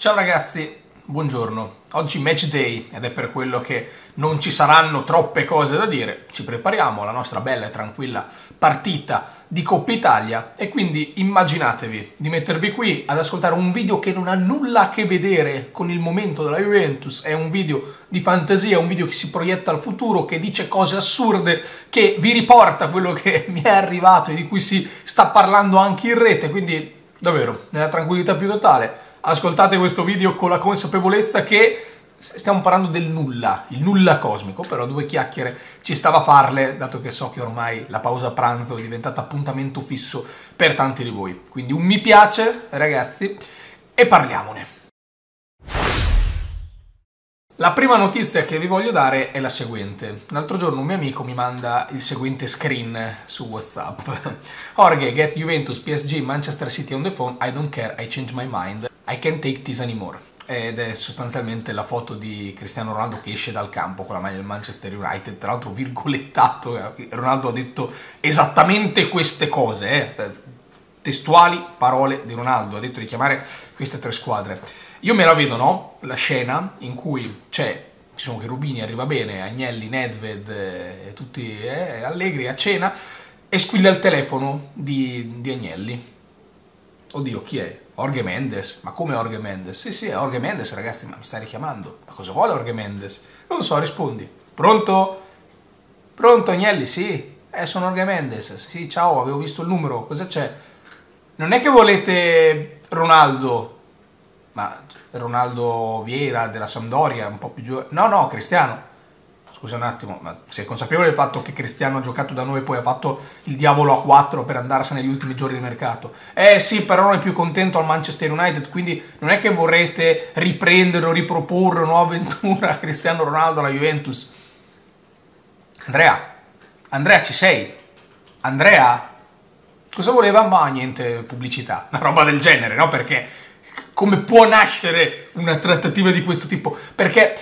Ciao ragazzi, buongiorno. Oggi match day ed è per quello che non ci saranno troppe cose da dire. Ci prepariamo alla nostra bella e tranquilla partita di Coppa Italia e quindi immaginatevi di mettervi qui ad ascoltare un video che non ha nulla a che vedere con il momento della Juventus, è un video di fantasia, un video che si proietta al futuro, che dice cose assurde, che vi riporta quello che mi è arrivato e di cui si sta parlando anche in rete, quindi davvero nella tranquillità più totale ascoltate questo video con la consapevolezza che stiamo parlando del nulla, il nulla cosmico, però due chiacchiere ci stava a farle, dato che so che ormai la pausa pranzo è diventata appuntamento fisso per tanti di voi. Quindi un mi piace, ragazzi, e parliamone. La prima notizia che vi voglio dare è la seguente. L'altro giorno un mio amico mi manda il seguente screen su WhatsApp. Jorge, get Juventus, PSG, Manchester City on the phone, I don't care, I change my mind. I can't take this anymore. Ed è sostanzialmente la foto di Cristiano Ronaldo che esce dal campo con la maglia del Manchester United, tra l'altro virgolettato. Eh, Ronaldo ha detto esattamente queste cose, eh. testuali parole di Ronaldo, ha detto di chiamare queste tre squadre. Io me la vedo, no? La scena in cui c'è ci sono Cherubini, arriva bene, Agnelli, Nedved, eh, tutti eh, allegri a cena, e squilla il telefono di, di Agnelli. Oddio, chi è? Jorge Mendes? Ma come Jorge Mendes? Sì, sì, è Jorge Mendes, ragazzi, ma mi stai richiamando? Ma cosa vuole Jorge Mendes? Non lo so, rispondi. Pronto? Pronto, Agnelli? Sì. Eh, sono Jorge Mendes. Sì, ciao, avevo visto il numero. Cosa c'è? Non è che volete Ronaldo? Ma Ronaldo Vieira della Sampdoria, un po' più giù... No, no, Cristiano scusa un attimo, ma sei consapevole del fatto che Cristiano ha giocato da noi e poi ha fatto il diavolo a 4 per andarsene negli ultimi giorni di mercato? Eh sì, però non è più contento al Manchester United, quindi non è che vorrete riprendere o riproporre una nuova avventura a Cristiano Ronaldo alla Juventus. Andrea, Andrea ci sei? Andrea? Cosa voleva? Ma niente, pubblicità, una roba del genere, no? Perché come può nascere una trattativa di questo tipo? Perché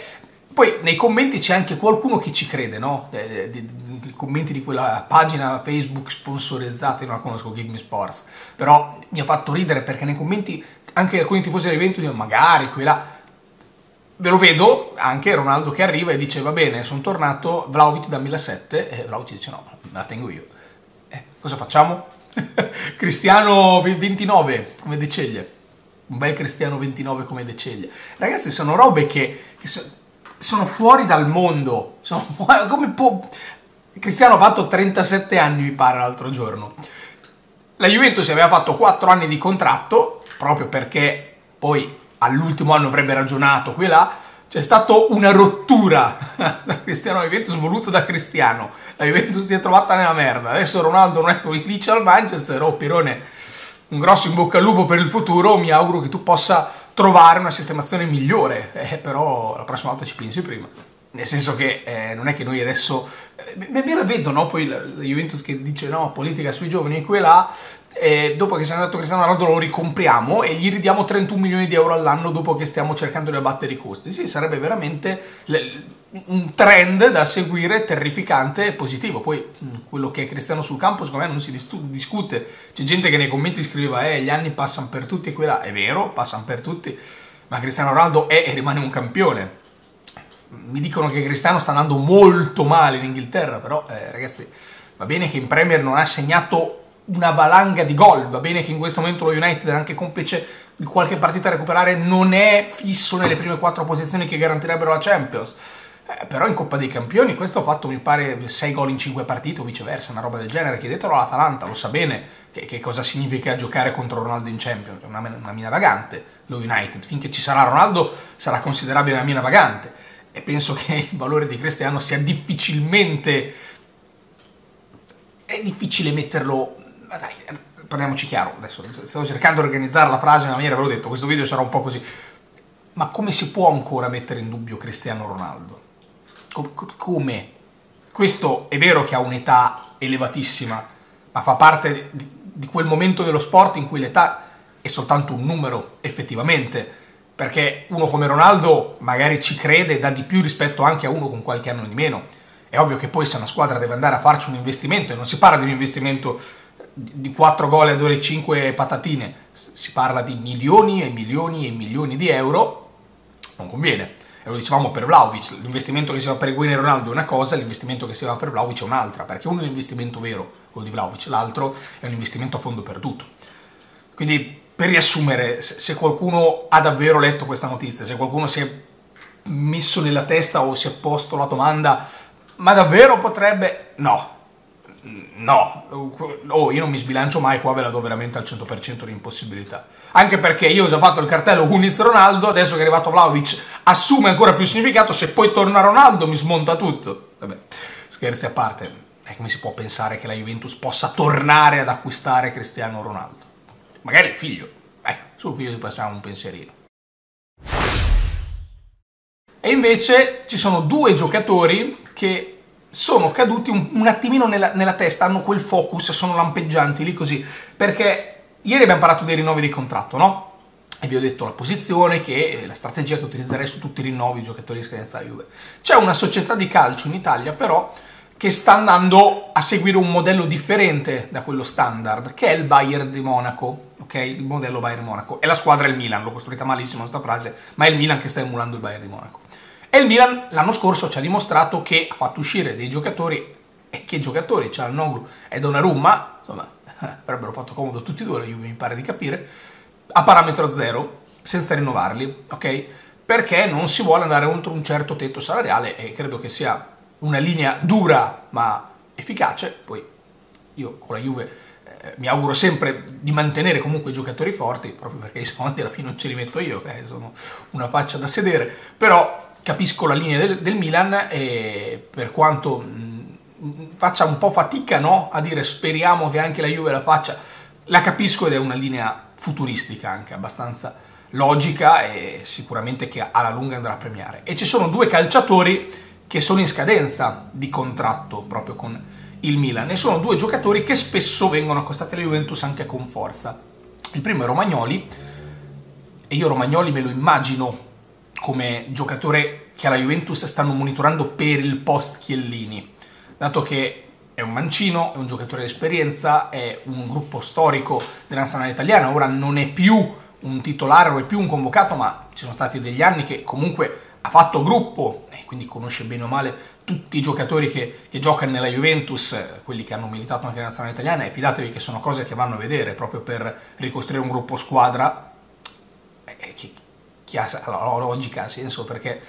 poi nei commenti c'è anche qualcuno che ci crede, no? Eh, I commenti di quella pagina Facebook sponsorizzata, io non la conosco, Give Me Sports, però mi ha fatto ridere perché nei commenti anche alcuni tifosi dell'evento dicono magari quella... Ve lo vedo, anche Ronaldo che arriva e dice va bene, sono tornato, Vlaovic da 1007 e Vlaovic dice no, me la tengo io. Eh, cosa facciamo? Cristiano 29 come Deceglie. Un bel Cristiano 29 come Deceglie. Ragazzi, sono robe che, che so, sono fuori dal mondo. Sono fuori, come può... Cristiano ha fatto 37 anni, mi pare, l'altro giorno. La Juventus aveva fatto 4 anni di contratto, proprio perché poi all'ultimo anno avrebbe ragionato qui e là. C'è stata una rottura da Cristiano Juventus voluto da Cristiano. La Juventus si è trovata nella merda. Adesso Ronaldo non è felice al Manchester. Oh, Pirone, un grosso in bocca al lupo per il futuro. Mi auguro che tu possa trovare una sistemazione migliore, eh, però la prossima volta ci pensi prima. Nel senso che eh, non è che noi adesso... Eh, me la vedo, no? Poi la, Juventus che dice no, politica sui giovani e e là, e dopo che se n'è andato Cristiano Ronaldo lo ricompriamo e gli ridiamo 31 milioni di euro all'anno dopo che stiamo cercando di abbattere i costi. Sì, sarebbe veramente un trend da seguire terrificante e positivo. Poi quello che è Cristiano sul campo secondo me non si discute. C'è gente che nei commenti scriveva eh, gli anni passano per tutti e quella. È vero, passano per tutti, ma Cristiano Ronaldo è e rimane un campione. Mi dicono che Cristiano sta andando molto male in Inghilterra, però eh, ragazzi va bene che in Premier non ha segnato una valanga di gol. Va bene che in questo momento lo United è anche complice di qualche partita a recuperare, non è fisso nelle prime quattro posizioni che garantirebbero la Champions. Eh, però in Coppa dei Campioni questo ha fatto, mi pare, 6 gol in 5 partite o viceversa, una roba del genere. Chiedetelo all'Atalanta, lo sa bene che, che, cosa significa giocare contro Ronaldo in Champions. È una, una mina vagante lo United. Finché ci sarà Ronaldo sarà considerabile una mina vagante. E penso che il valore di Cristiano sia difficilmente... È difficile metterlo ma dai, parliamoci chiaro, adesso stavo cercando di organizzare la frase in una maniera, ve l'ho detto, questo video sarà un po' così. Ma come si può ancora mettere in dubbio Cristiano Ronaldo? come? Questo è vero che ha un'età elevatissima, ma fa parte di, quel momento dello sport in cui l'età è soltanto un numero, effettivamente, perché uno come Ronaldo magari ci crede e dà di più rispetto anche a uno con qualche anno di meno. È ovvio che poi se una squadra deve andare a farci un investimento, e non si parla di un investimento di 4 gol e 2 5 patatine, si parla di milioni e milioni e milioni di euro, non conviene. E lo dicevamo per Vlaovic, l'investimento che si fa per Guine Ronaldo è una cosa, l'investimento che si fa per Vlaovic è un'altra, perché uno è un investimento vero, quello di Vlaovic, l'altro è un investimento a fondo perduto. Quindi, per riassumere, se qualcuno ha davvero letto questa notizia, se qualcuno si è messo nella testa o si è posto la domanda, ma davvero potrebbe... No, no, oh, io non mi sbilancio mai, qua ve la do veramente al 100% di impossibilità. Anche perché io ho già fatto il cartello Uniz Ronaldo, adesso che è arrivato Vlaovic assume ancora più significato, se poi torna Ronaldo mi smonta tutto. Vabbè, scherzi a parte, è come si può pensare che la Juventus possa tornare ad acquistare Cristiano Ronaldo? Magari il figlio, ecco, sul figlio ci passiamo un pensierino. E invece ci sono due giocatori che sono caduti un, un attimino nella, nella, testa, hanno quel focus, sono lampeggianti lì così, perché ieri abbiamo parlato dei rinnovi di contratto, no? E vi ho detto la posizione, che la strategia che utilizzerei su tutti i rinnovi, giocatori di scadenza Juve. C'è una società di calcio in Italia, però, che sta andando a seguire un modello differente da quello standard, che è il Bayern di Monaco, ok? Il modello Bayern Monaco. E la squadra è il Milan, l'ho costruita malissimo questa frase, ma è il Milan che sta emulando il Bayern di Monaco. E il Milan l'anno scorso ci ha dimostrato che ha fatto uscire dei giocatori, e che giocatori, c'era Noglu e Donnarumma, insomma, avrebbero fatto comodo tutti e due, la Juve mi pare di capire, a parametro zero, senza rinnovarli, ok? Perché non si vuole andare oltre un certo tetto salariale e credo che sia una linea dura ma efficace, poi io con la Juve eh, mi auguro sempre di mantenere comunque i giocatori forti, proprio perché i soldi alla fine non ce li metto io, che sono una faccia da sedere, però capisco la linea del, del Milan e per quanto mh, faccia un po' fatica no? a dire speriamo che anche la Juve la faccia, la capisco ed è una linea futuristica anche abbastanza logica e sicuramente che alla lunga andrà a premiare. E ci sono due calciatori che sono in scadenza di contratto proprio con il Milan e sono due giocatori che spesso vengono accostati alla Juventus anche con forza. Il primo è Romagnoli e io Romagnoli me lo immagino come giocatore che alla Juventus stanno monitorando per il post Chiellini, dato che è un mancino, è un giocatore di esperienza, è un gruppo storico della nazionale italiana, ora non è più un titolare, non è più un convocato, ma ci sono stati degli anni che comunque ha fatto gruppo e quindi conosce bene o male tutti i giocatori che, che giocano nella Juventus, quelli che hanno militato anche nella nazionale italiana e fidatevi che sono cose che vanno a vedere proprio per ricostruire un gruppo squadra la logica, ha senso perché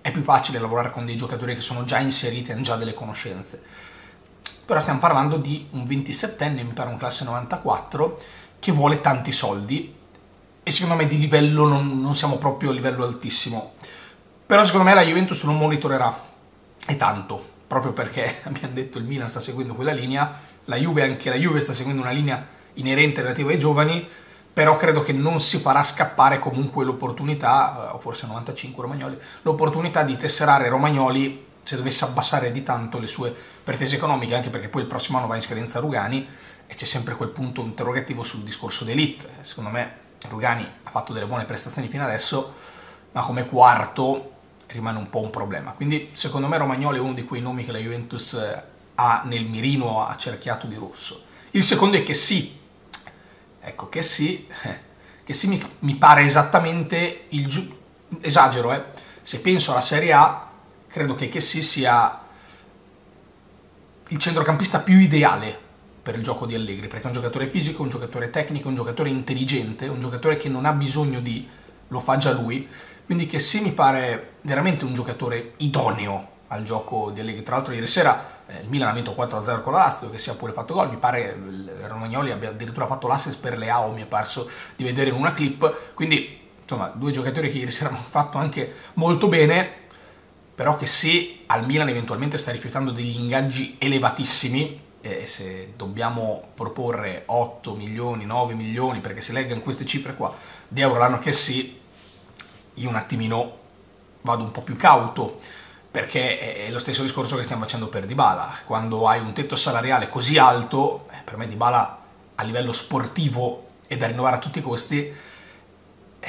è più facile lavorare con dei giocatori che sono già inseriti e hanno già delle conoscenze. Però stiamo parlando di un 27enne, mi pare un classe 94, che vuole tanti soldi e secondo me di livello non, non siamo proprio a livello altissimo. Però secondo me la Juventus non monitorerà e tanto, proprio perché abbiamo detto il Milan sta seguendo quella linea, la Juve anche la Juve sta seguendo una linea inerente relativa ai giovani, però credo che non si farà scappare comunque l'opportunità, eh, o forse 95 Romagnoli, l'opportunità di tesserare Romagnoli se dovesse abbassare di tanto le sue pretese economiche, anche perché poi il prossimo anno va in scadenza Rugani e c'è sempre quel punto interrogativo sul discorso d'elite. Secondo me Rugani ha fatto delle buone prestazioni fino adesso, ma come quarto rimane un po' un problema. Quindi secondo me Romagnoli è uno di quei nomi che la Juventus eh, ha nel mirino, ha cerchiato di rosso. Il secondo è che sì, Ecco, che sì, che sì mi, mi pare esattamente il giu- esagero, eh. Se penso alla Serie A, credo che che sì sia il centrocampista più ideale per il gioco di Allegri, perché è un giocatore fisico, un giocatore tecnico, un giocatore intelligente, un giocatore che non ha bisogno di lo fa già lui, quindi che sì mi pare veramente un giocatore idoneo al gioco di Allegri. Tra l'altro ieri sera eh, il Milan ha vinto 4-0 con la Lazio, che si è pure fatto gol, mi pare Romagnoli abbia addirittura fatto l'assist per Leao, mi è parso di vedere in una clip, quindi insomma due giocatori che ieri sera hanno fatto anche molto bene, però che se al Milan eventualmente sta rifiutando degli ingaggi elevatissimi, e se dobbiamo proporre 8 milioni, 9 milioni, perché si leggano queste cifre qua, di euro l'anno che sì, io un attimino vado un po' più cauto perché è lo stesso discorso che stiamo facendo per Dybala. Quando hai un tetto salariale così alto, eh, per me Dybala a livello sportivo è da rinnovare a tutti i costi, eh,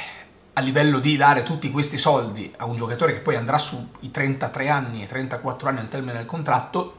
a livello di dare tutti questi soldi a un giocatore che poi andrà sui 33 anni e 34 anni al termine del contratto,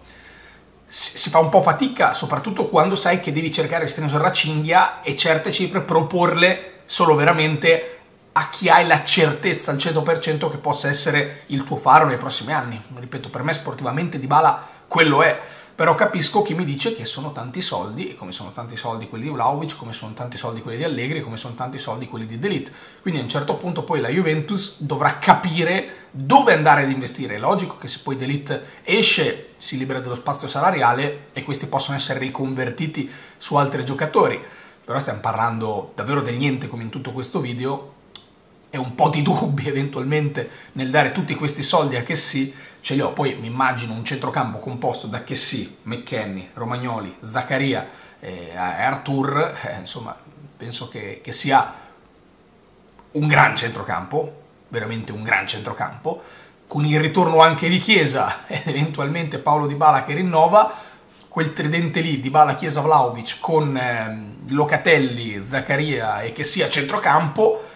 si fa un po' fatica, soprattutto quando sai che devi cercare di stringere la cinghia e certe cifre proporle solo veramente a chi hai la certezza al 100% che possa essere il tuo faro nei prossimi anni. Ripeto, per me sportivamente Di Bala quello è, però capisco chi mi dice che sono tanti soldi, e come sono tanti soldi quelli di Vlaovic, come sono tanti soldi quelli di Allegri, come sono tanti soldi quelli di Delete. Quindi a un certo punto poi la Juventus dovrà capire dove andare ad investire. È logico che se poi Delete esce, si libera dello spazio salariale e questi possono essere riconvertiti su altri giocatori. Però stiamo parlando davvero del niente come in tutto questo video e un po' di dubbi eventualmente nel dare tutti questi soldi a Chessy ce li ho. Poi mi immagino un centrocampo composto da Chessy, McKenny, Romagnoli, Zaccaria e Artur, eh, insomma penso che, che sia un gran centrocampo, veramente un gran centrocampo, con il ritorno anche di Chiesa ed eventualmente Paolo Di Bala che rinnova, quel tridente lì di Bala Chiesa Vlaovic con eh, Locatelli, Zaccaria e che sia centrocampo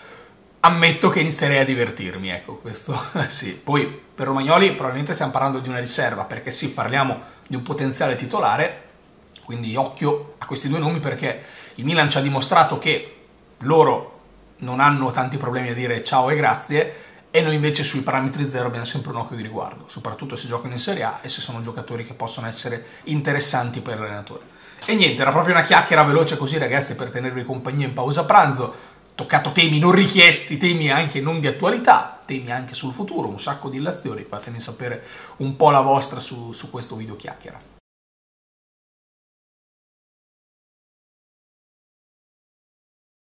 ammetto che inizierei a divertirmi, ecco, questo sì. Poi per Romagnoli probabilmente stiamo parlando di una riserva, perché sì, parliamo di un potenziale titolare, quindi occhio a questi due nomi perché il Milan ci ha dimostrato che loro non hanno tanti problemi a dire ciao e grazie e noi invece sui parametri zero abbiamo sempre un occhio di riguardo, soprattutto se giocano in Serie A e se sono giocatori che possono essere interessanti per l'allenatore. E niente, era proprio una chiacchiera veloce così ragazzi per tenervi compagnia in pausa pranzo toccato temi non richiesti, temi anche non di attualità, temi anche sul futuro, un sacco di illazioni, fatemi sapere un po' la vostra su, su questo video chiacchiera.